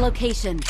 location.